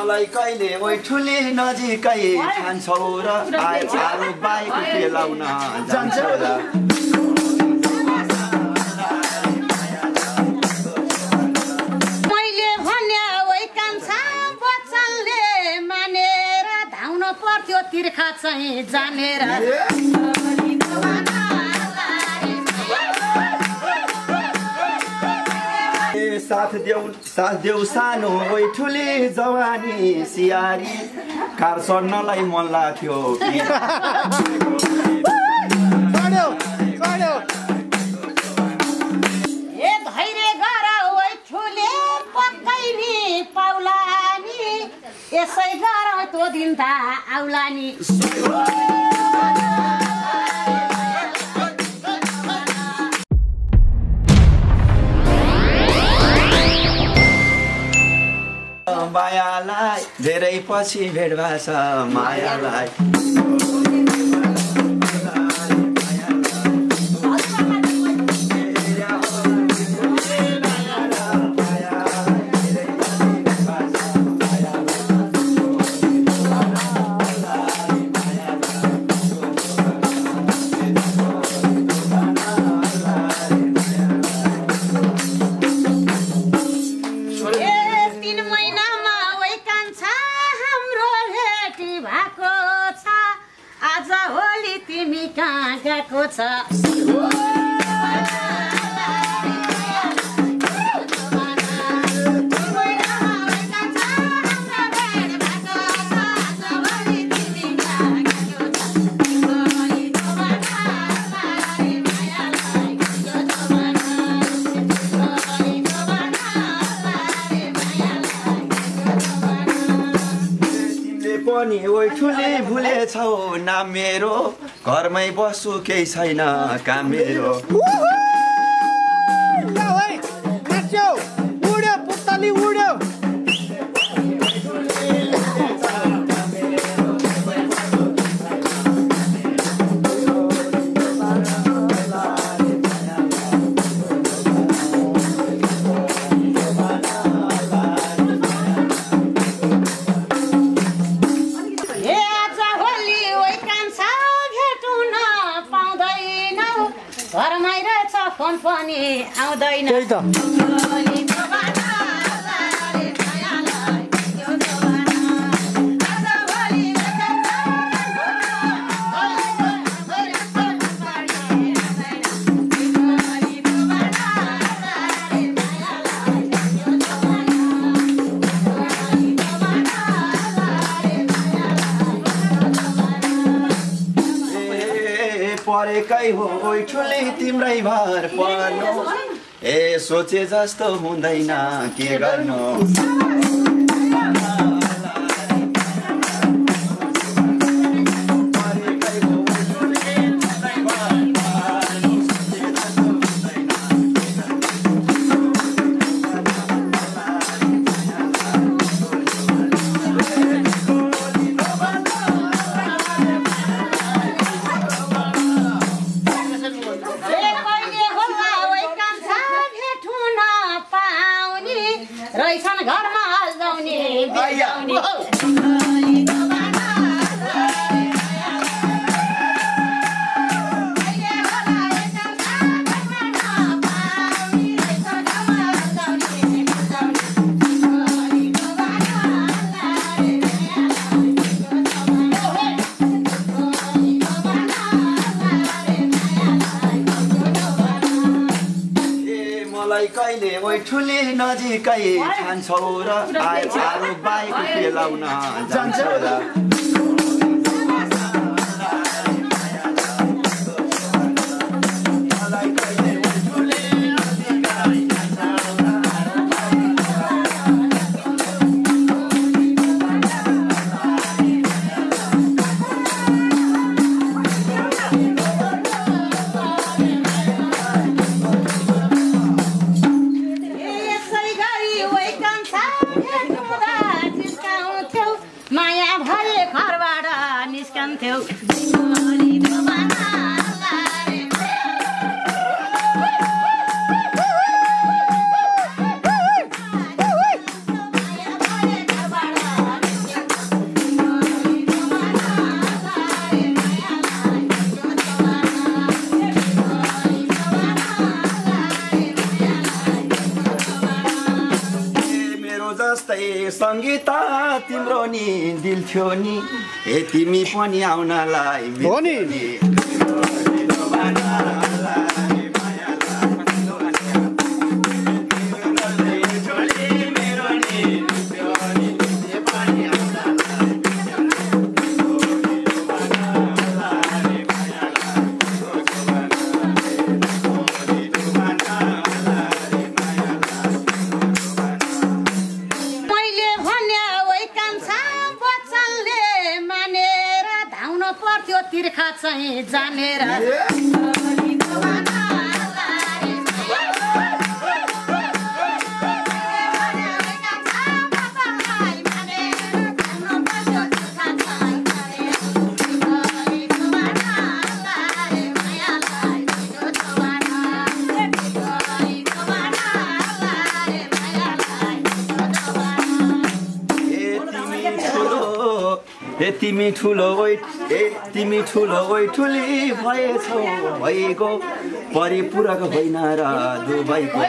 मलाई कहिले ओइ ठुली नजिकै ठान्छौ र आइ आरो बाइक पेलाउन जान्छौ र। मैले भन्या ओइ कान्छा बच्चनले मानेर धाउन पर्थ्यो तिर्खा चाहिँ जानेर। साथ देऊ साथ देऊ सानो ओइ ठुली जवानी सियारी। कार सर्नलाई मन लाग्थ्यो यसै गर त्यो दिन त आउला नि मायालाई धेरै पछि भेट मायालाई। होली तिमी कहाँ गएको छ पनि ओइ ठुली भुलेछौ नाम मेरो। घरमै बस्छु केही छैन काम मेरो पनि आउँदैन त्यही त ए परेकै हो ओइ ठुली तिम्रै भर पर्नु ए सोचे जस्तो हुँदैन के गर्नु? कहिले ठुली नजिकै ठान्छौ र आइ आरो बाइक पेलाउन जान्छौ र थियो नि यति पनि आउनलाई तिमी ठुलो ओइ ए तिमी ठुलो ओइ ठुली भएछौ। भएको परिपूरक होइन र दुबईको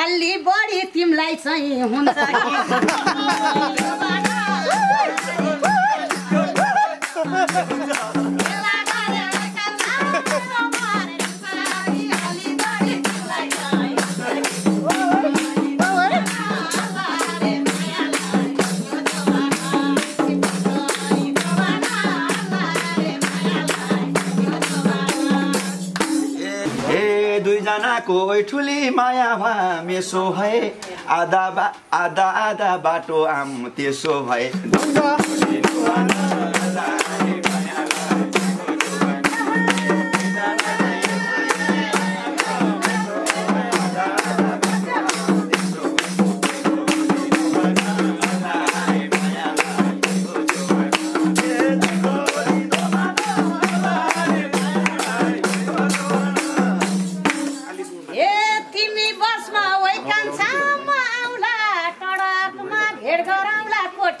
अलि बढी तिमीलाई चाहिँ हुन्छ कि? कोही ठुली माया भा मेसो भए। आधा आधा आधा बाटो आम त्यसो भए।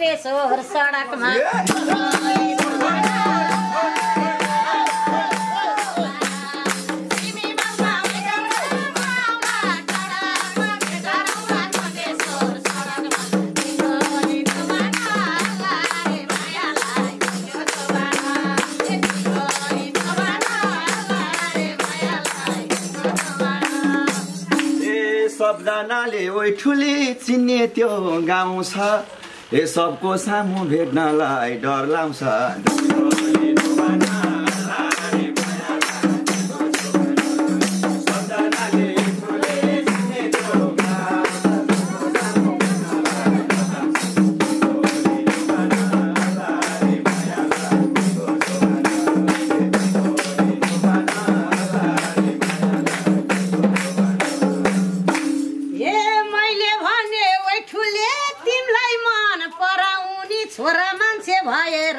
कोटेश्वर सडकमा सबजनाले ओइ ठुली चिन्ने त्यो गाउँ छ। ए सबको सामु भेट्नलाई डर लाउँछ भएर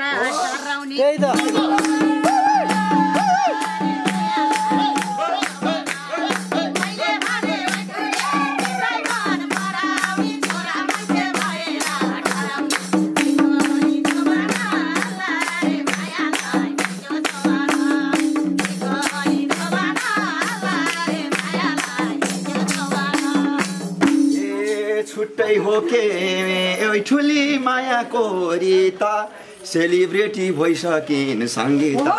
छुट्टै हो के? ठुली माया कोरिता। सेलिब्रेटी भइसकिन् सङ्गीता।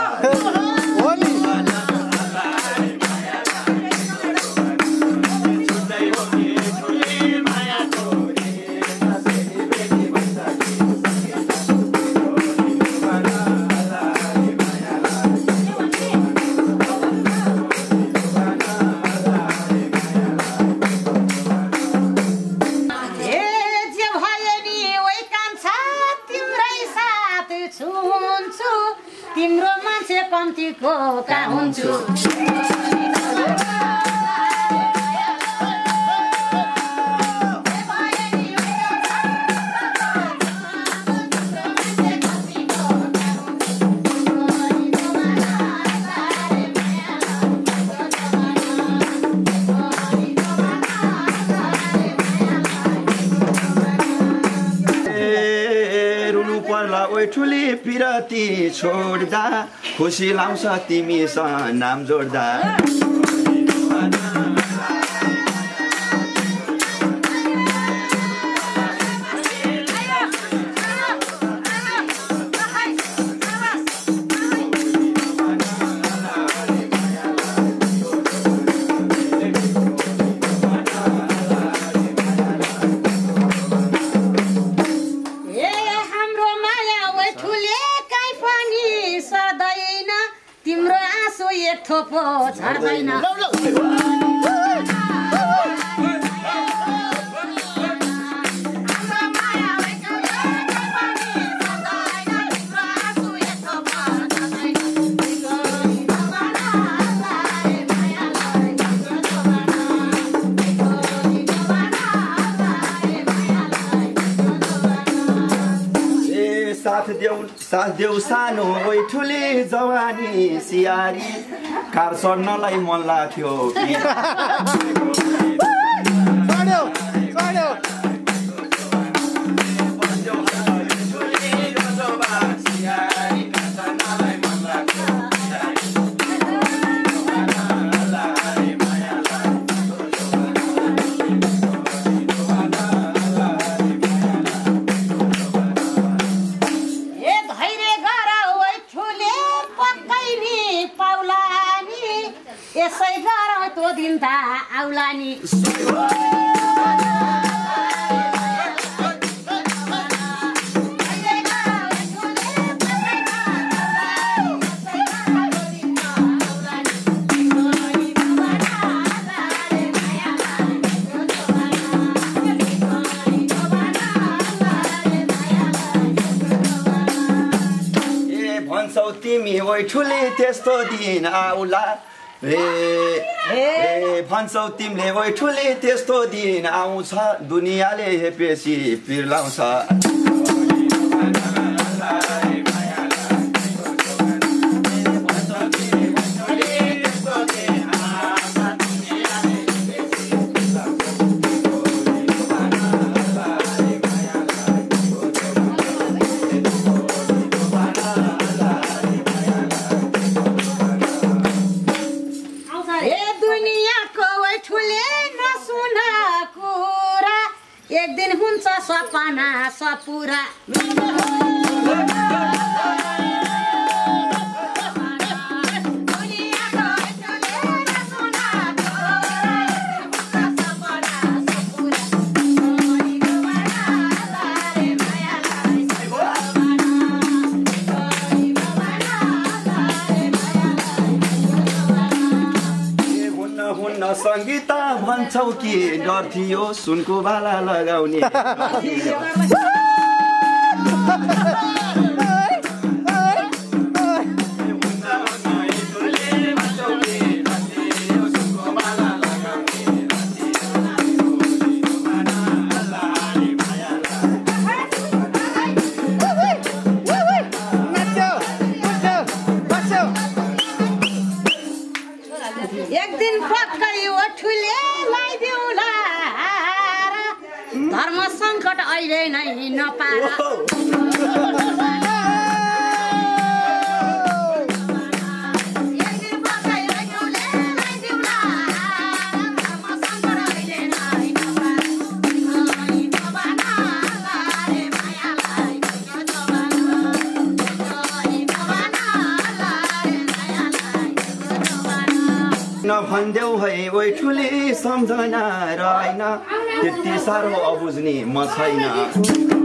म कहाँ हुन्छु ठुली पिरती छोड्दा खुसी लाउँछ तिमीसँग नाम जोड्दा। ए साथ देऊ साथ देऊ सानो ओइ ठुली जवानी सियारी कार चढ्नलाई मन लाग्थ्यो ओइ ठुली त्यस्तो दिन आउला ए ए भन्छौ तिमीले ओइ ठुली त्यस्तो दिन आउँछ दुनियाँले हेपेसी पिर्लाउँछ भन्छौ कि डर थियो सुनको बाला लगाउने। जवाना। नभन्देऊ है ओइ ठुली सम्झना रहेन त्यति साह्रो अबुझ्ने म छैन